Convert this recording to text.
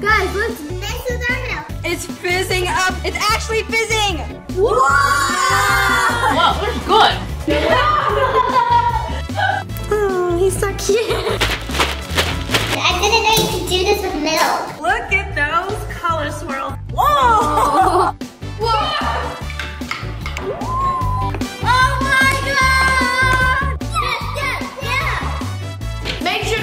Guys, let's mess with our milk. It's fizzing up. It's actually fizzing. Whoa! Whoa, this is good. oh, he's so cute. I didn't know you could do this with milk. Look at those color swirls. Whoa! Whoa! Oh my God! Yes! Yes! Yeah! Make sure.